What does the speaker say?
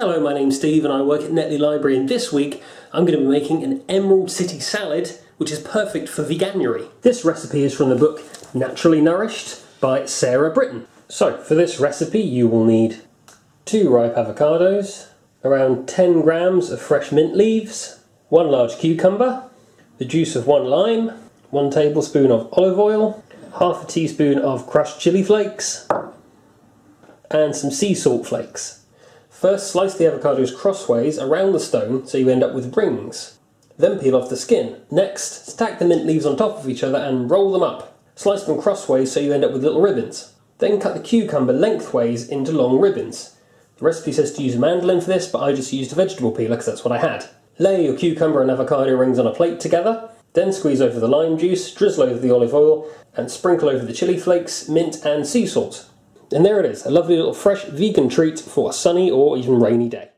Hello, my name's Steve and I work at Netley Library and this week I'm going to be making an Emerald City salad which is perfect for veganuary. This recipe is from the book Naturally Nourished by Sarah Britton. So for this recipe you will need two ripe avocados, around 10 grams of fresh mint leaves, one large cucumber, the juice of one lime, one tablespoon of olive oil, half a teaspoon of crushed chili flakes, and some sea salt flakes. First slice the avocados crossways around the stone so you end up with rings. Then peel off the skin. Next, stack the mint leaves on top of each other and roll them up. Slice them crossways so you end up with little ribbons. Then cut the cucumber lengthways into long ribbons. The recipe says to use a mandolin for this, but I just used a vegetable peeler because that's what I had. Lay your cucumber and avocado rings on a plate together, then squeeze over the lime juice, drizzle over the olive oil, and sprinkle over the chili flakes, mint, and sea salt. And there it is, a lovely little fresh vegan treat for a sunny or even rainy day.